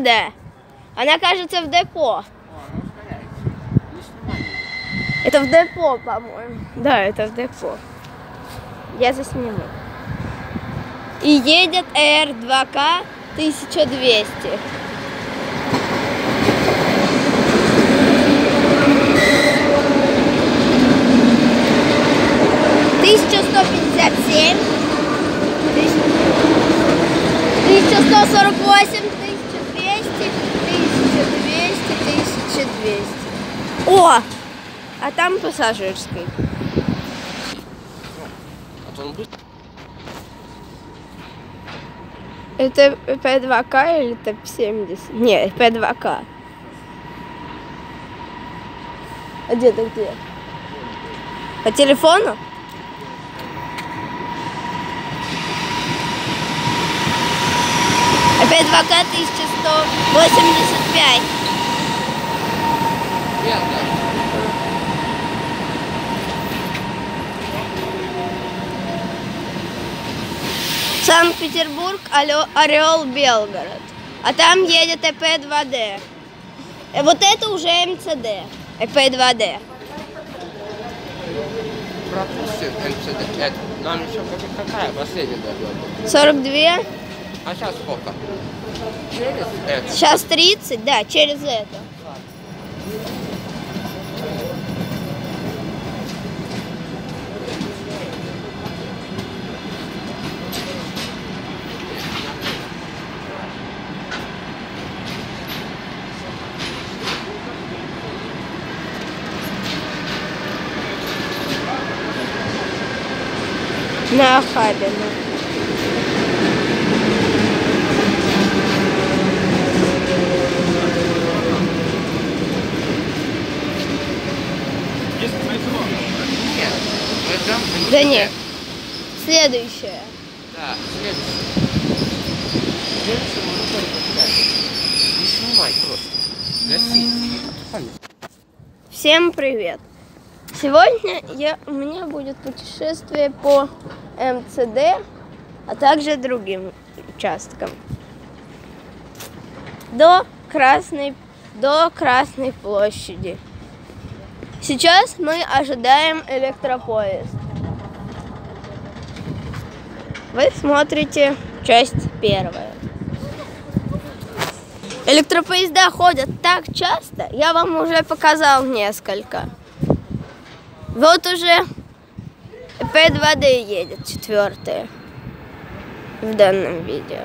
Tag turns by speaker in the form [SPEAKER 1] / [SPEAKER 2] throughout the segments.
[SPEAKER 1] Да. Она, кажется, в депо.
[SPEAKER 2] О, ну.
[SPEAKER 1] Это в депо, по-моему. Да, это в депо. Я засниму. И едет R2К 1200. Тысяча сто пятьдесят семь, тысяча сто сорок восемь, 200. О! А там
[SPEAKER 2] пассажирский.
[SPEAKER 1] Это P2К или ТОП-70? Нет, P2К. А где-то где? По телефону? Опять 2К
[SPEAKER 2] 1185.
[SPEAKER 1] Санкт-Петербург, Орел, Белгород. А там едет ЭП-2Д. Э, Вот это уже МЦД. ЭП-2Д.
[SPEAKER 2] Пропустит МЦД. Это, нам еще как- какая последняя дойдет?
[SPEAKER 1] 42.
[SPEAKER 2] А сейчас сколько? Через это.
[SPEAKER 1] Сейчас 30, да, через это. На Хабина.
[SPEAKER 2] Нет. Мы ждем МЦД.
[SPEAKER 1] Да нет. Следующее.
[SPEAKER 2] Да, только. Не снимай просто. Гаси. Отходи.
[SPEAKER 1] Всем привет! Сегодня я, у меня будет путешествие по МЦД, а также другим участкам. До Красной, до Красной площади. Сейчас мы ожидаем электропоезд. Вы смотрите часть первая. Электропоезда ходят так часто, я вам уже показал несколько. Вот уже П2Д едет, четвертая в данном видео.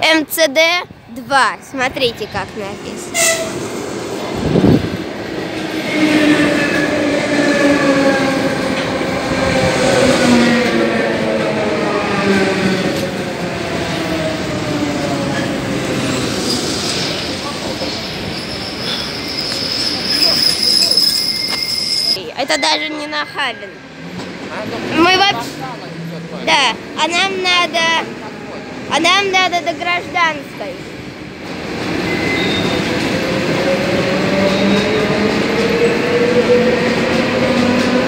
[SPEAKER 1] МЦД-2, смотрите, как написано. Это даже не Нахабин. Мы вообще... Да, а нам надо... А нам надо до гражданской.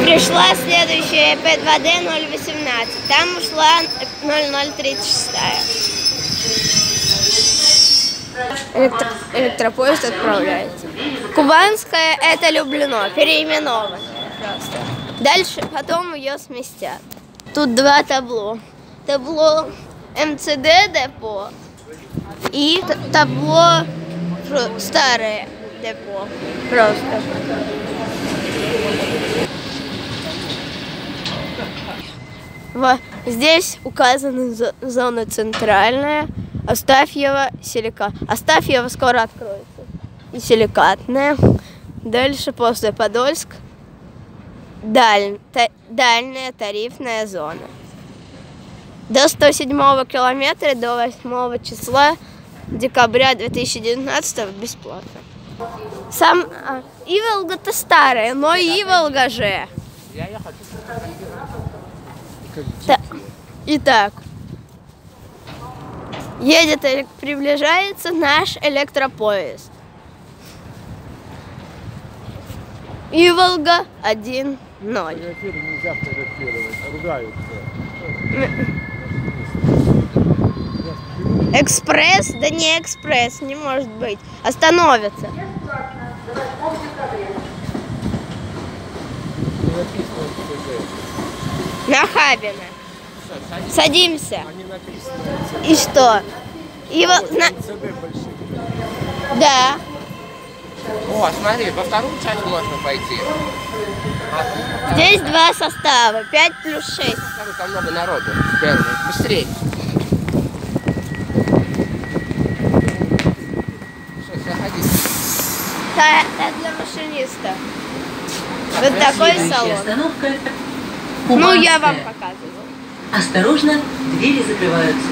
[SPEAKER 1] Пришла следующая ЭП2Д 0118. Там ушла 0036. Электро- электропоезд отправляется. Кубанская это Люблено, переименованное просто. Дальше потом ее сместят. Тут два табло. Табло МЦД депо и табло старое депо. Просто. Во- Здесь указаны зо- зона центральная, Астафьева, силикат. Астафьева скоро откроется. И силикатная. Дальше после Подольск даль- та- дальняя тарифная зона. До 107 километра до 8 числа декабря 2019 бесплатно. Сам а, Иволга-то старая, но Иволга же. Та- Итак, едет, эле- приближается наш электропоезд. Иволга 1-0.
[SPEAKER 3] эфир нельзя фотографировать, ругаются.
[SPEAKER 1] Экспресс? Да не экспресс, не может быть. Остановится.
[SPEAKER 2] Всё, садись.
[SPEAKER 1] Садимся. И что? И вот на-. Да.
[SPEAKER 2] О, смотри, во вторую часть можно пойти.
[SPEAKER 1] Здесь два состава. 5 плюс 6.
[SPEAKER 2] Смотри, там много народу. Первый. Быстрее.
[SPEAKER 1] Это для машиниста. Вот такой салон.
[SPEAKER 4] остановка
[SPEAKER 1] Ну, я вам показывала.
[SPEAKER 4] Осторожно, двери закрываются.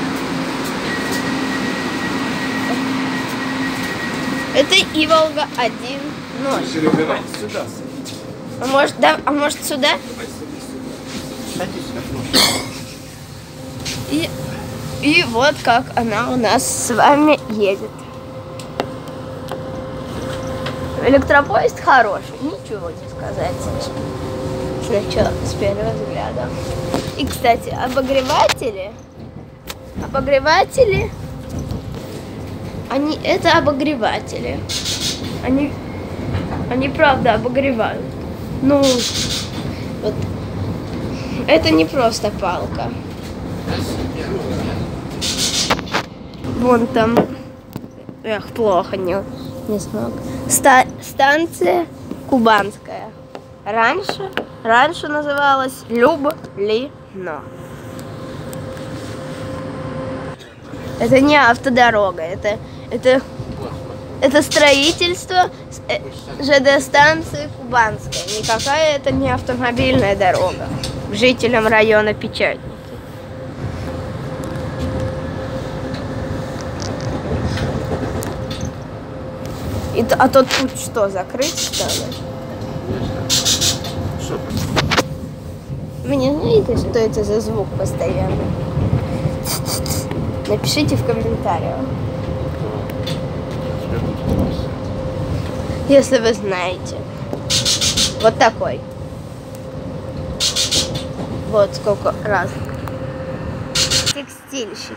[SPEAKER 1] Это Иволга 1.0.
[SPEAKER 3] Сюда. Сюда.
[SPEAKER 1] А может, да, а может сюда? И, и вот как она у нас с вами едет. Электропоезд хороший, ничего не сказать. Сначала, с первого взгляда. И, кстати, обогреватели, обогреватели, они, это обогреватели. Они, они правда обогревают. Ну, вот, это не просто палка. Вон там. Эх, плохо, не, не смог. Ста- станция Кубанская. Раньше, раньше называлась Люблино. Это не автодорога, это, это, это строительство э, ЖД-станции Кубанская. Никакая это не автомобильная дорога. Жителям района Печатники. И, а тот путь что, закрыть ли? Вы не знаете, что это за звук постоянно? Напишите в комментариях, если вы знаете. Вот такой. Вот сколько раз. Текстильщики.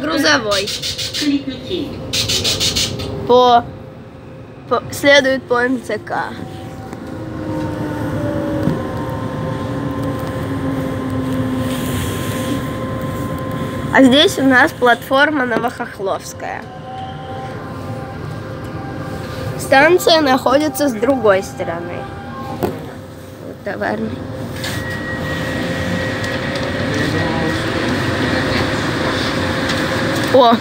[SPEAKER 1] Грузовой. По, по следует по МЦК. А здесь у нас платформа Новохохловская. Станция находится с другой стороны. Вот товарный. О,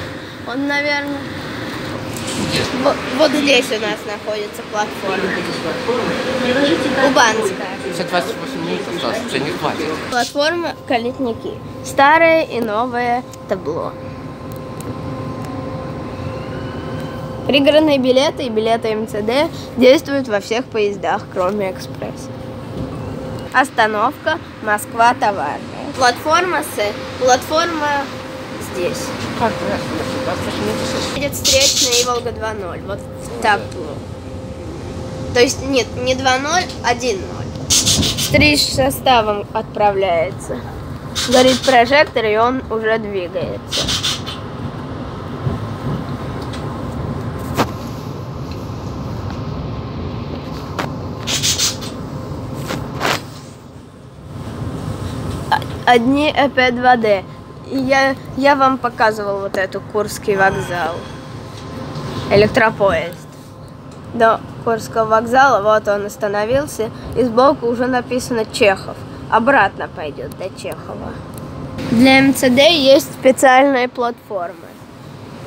[SPEAKER 1] он, наверное, вот, здесь у нас находится платформа. Кубанская.
[SPEAKER 2] Все 28 минут осталось, уже не хватит.
[SPEAKER 1] Платформа Калитники. Старое и новое табло. Пригородные билеты и билеты МЦД действуют во всех поездах, кроме экспресса. Остановка Москва товарная. Платформа с платформа здесь.
[SPEAKER 2] Как раз, 28 минут осталось.
[SPEAKER 1] Едет встречная и Волга 2.0. Вот так. То есть нет, не 2.0, а 1.0. С три составом отправляется. Горит прожектор, и он уже двигается. Одни ЭП-2D. И Я, я вам показывал вот эту Курский вокзал. Электропоезд. До Курского вокзала, вот он остановился, и сбоку уже написано Чехов. Обратно пойдет до Чехова. Для МЦД есть специальные платформы.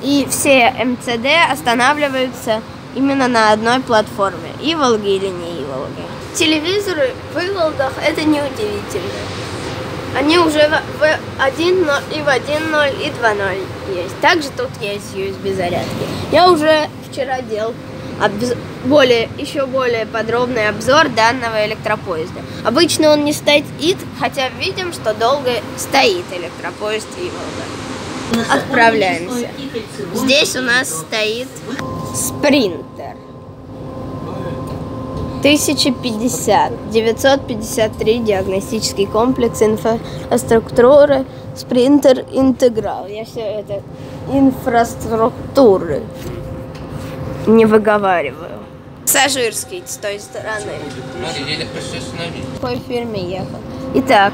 [SPEAKER 1] И все МЦД останавливаются именно на одной платформе. Иволги или не Иволги. Телевизоры в Иволгах это неудивительно. Они уже в, в 1.0 и в 1.0 и 2.0 есть. Также тут есть USB зарядки. Я уже вчера делал обз- более, еще более подробный обзор данного электропоезда. Обычно он не стоит, хотя видим, что долго стоит электропоезд Иволга. Отправляемся. Здесь у нас стоит спринтер. 1050, 953 диагностический комплекс инфраструктуры, спринтер интеграл. Я все это инфраструктуры не выговариваю. Пассажирский с той стороны. Какой фирме ехал? Итак,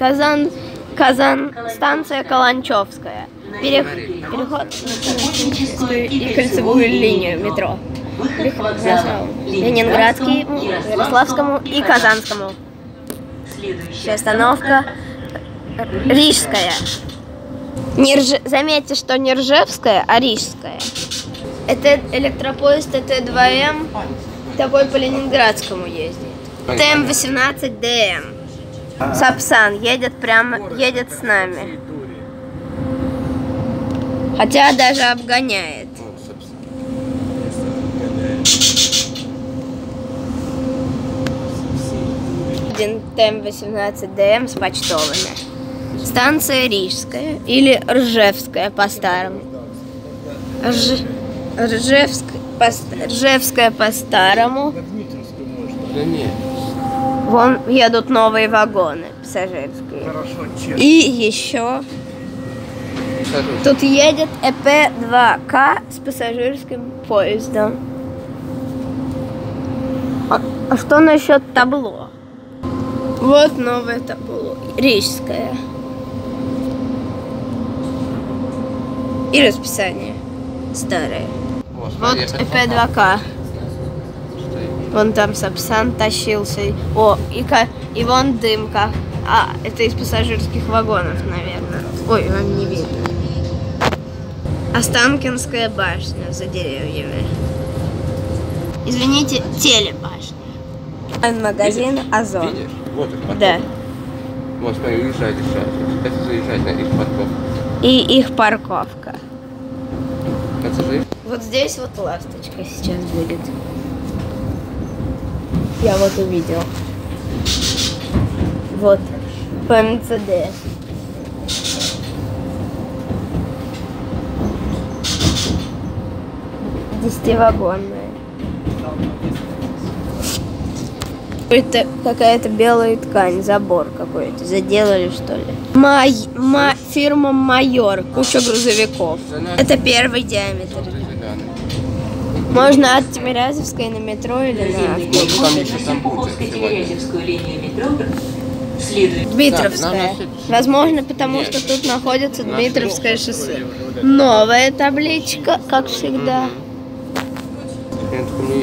[SPEAKER 1] Казан, Казан, станция Каланчевская. Пере- переход на Каланчевскую и кольцевую линию метро. На Ленинградский, Ярославскому и Казанскому. Следующая остановка Рижская. Не Рж- Заметьте, что не Ржевская, а Рижская. Это электропоезд ЭТ2М, такой по Ленинградскому ездит. ТЭМ18ДМ. Сапсан едет прямо, едет с нами. Хотя даже обгоняет. ТЭМ18ДМ с почтовыми. Станция Рижская или Ржевская по-старому. Рж... Ржевск... По... Ржевская по-старому. Вон едут новые вагоны пассажирские. И еще... Тут едет ЭП-2К с пассажирским поездом. А, а что насчет табло? Вот новое табло. Рижское. И расписание. Старое.
[SPEAKER 2] О,
[SPEAKER 1] Вот
[SPEAKER 2] опять
[SPEAKER 1] ЭП-2К.
[SPEAKER 2] стоит.
[SPEAKER 1] Вон там Сапсан тащился. О, и, ка- и вон дымка. А, это из пассажирских вагонов, наверное. Ой, вам не видно. Останкинская башня за деревьями. Извините, телебашня. Магазин Озон.
[SPEAKER 2] Видишь? Вот их парковка.
[SPEAKER 1] Да.
[SPEAKER 2] Вот, смотри, уезжает сейчас. Это заезжать на их парковку.
[SPEAKER 1] И их парковка.
[SPEAKER 2] Это же
[SPEAKER 1] Вот здесь вот ласточка сейчас будет. Я вот увидел. Вот. По МЦД. Десятивагонная. Это какая-то белая ткань, забор какой-то. Заделали, что ли? Май, ма- фирма Майор. Куча грузовиков. Это первый диаметр. Можно от Тимирязевской на метро или на.
[SPEAKER 4] Тимирязевскую линию метро следует
[SPEAKER 1] Дмитровская. Возможно, потому что тут находится Дмитровское шоссе. Новая табличка, как всегда.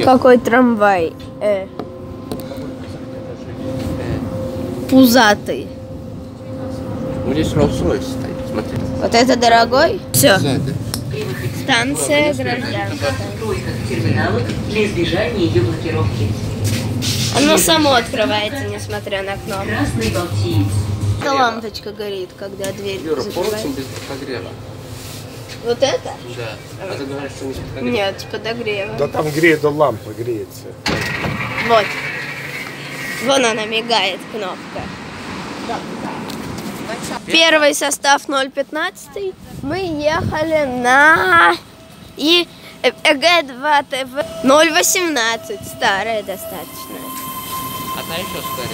[SPEAKER 1] Какой трамвай? Э. Пузатый.
[SPEAKER 2] Вот здесь Rolls-Royce стоит, смотри.
[SPEAKER 1] Вот это дорогой? Все. Станция гражданская.
[SPEAKER 4] для избежания ее блокировки.
[SPEAKER 1] Оно само открывается, несмотря на кнопку.
[SPEAKER 4] Красный Балтиец.
[SPEAKER 1] Эта лампочка горит, когда дверь
[SPEAKER 2] Юра,
[SPEAKER 1] закрывается.
[SPEAKER 2] без подогрева.
[SPEAKER 1] Вот это?
[SPEAKER 2] Да. А ты говоришь, что не с?
[SPEAKER 1] Нет, с подогревом.
[SPEAKER 3] Да там греет, до лампа греется.
[SPEAKER 1] Вот. Вон она мигает, кнопка. Первый состав 015. Мы ехали на и ЭГ-2 ТВ 018. Старая достаточно.
[SPEAKER 2] А та еще скорее.